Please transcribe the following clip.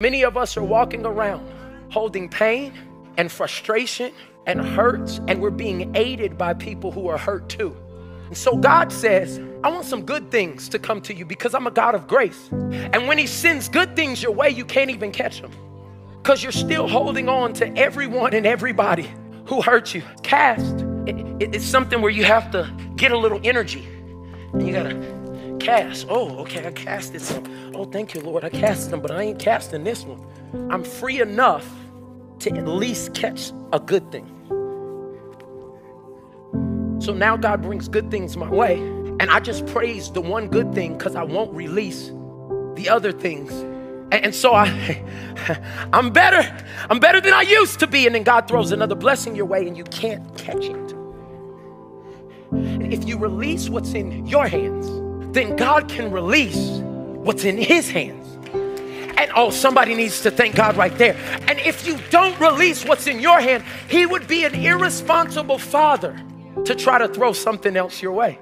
Many of us are walking around holding pain and frustration and hurts, and we're being aided by people who are hurt too. And so God says, I want some good things to come to you because I'm a God of grace. And when He sends good things your way, you can't even catch them because you're still holding on to everyone and everybody who hurt you. Cast, it, it, it's something where you have to get a little energy. And you gotta cast. Oh, okay, I casted some. Oh, thank you, Lord. I casted them, but I ain't casting this one. I'm free enough to at least catch a good thing. So now God brings good things my way, and I just praise the one good thing because I won't release the other things. And, and so I, I'm better. I'm better than I used to be. And then God throws another blessing your way, and you can't catch it. If you release what's in your hands, then God can release what's in His hands. And oh, somebody needs to thank God right there. And if you don't release what's in your hand, He would be an irresponsible father to try to throw something else your way.